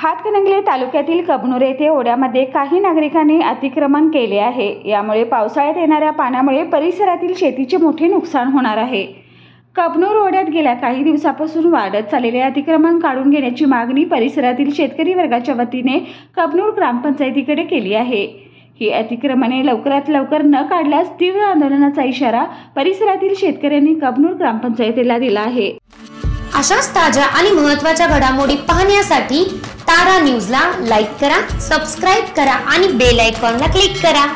हातकणंगले तालुक्यातील कबनूर येथे ओढ्यामध्ये काही नागरिकांनी अतिक्रमण केले आहे. यामुळे पावसाळ्यात येणाऱ्या पाण्यामुळे परिसरातील शेतीचे मोठे नुकसान होणार आहे. कबनूर ओढ्यात गेल्या काही दिवसापासून वाढत चाललेले अतिक्रमण काढून घेण्याची मागणी परिसरातील शेतकरी वर्गाच्या वतीने कबनूर ग्रामपंचायतीकडे केली आहे. ही अतिक्रमणे लवकरात लवकर न काढल्यास तीव्र आंदोलनाचा इशारा परिसरातील शेतकऱ्यांनी कबनूर ग्रामपंचायतीला दिला आहे. अशाच ताज्या आणि महत्त्वाच्या घडामोडी पाहण्यासाठी तारा न्यूजला लाईक करा सबस्क्राईब करा आणि बेल आयकॉनला क्लिक करा.